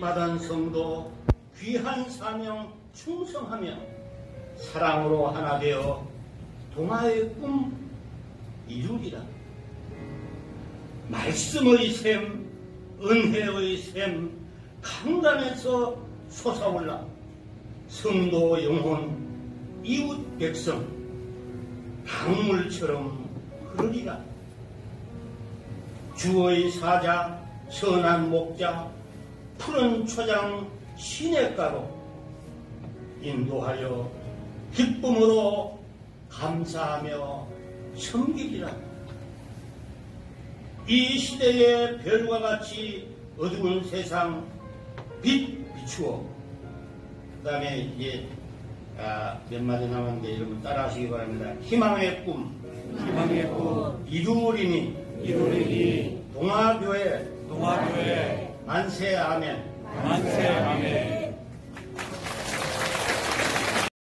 받은 성도 귀한 사명 충성하며 사랑으로 하나 되어 동아의 꿈 이루리라. 말씀의 샘, 은혜의 샘, 강단에서 솟아올라 성도 영혼, 이웃 백성, 강물처럼 흐르리라. 주의 사자, 선한 목자, 푸른 초장, 시냇가로 인도하여 기쁨으로 감사하며 섬기리라. 이 시대의 별과 같이 어두운 세상 빛 비추어. 그 다음에 이제 아, 몇 마디 남았는데 여러분 따라하시기 바랍니다. 희망의 꿈. 희망의 꿈. 이루리니. 이루리니 만세 아멘. 만세 아멘.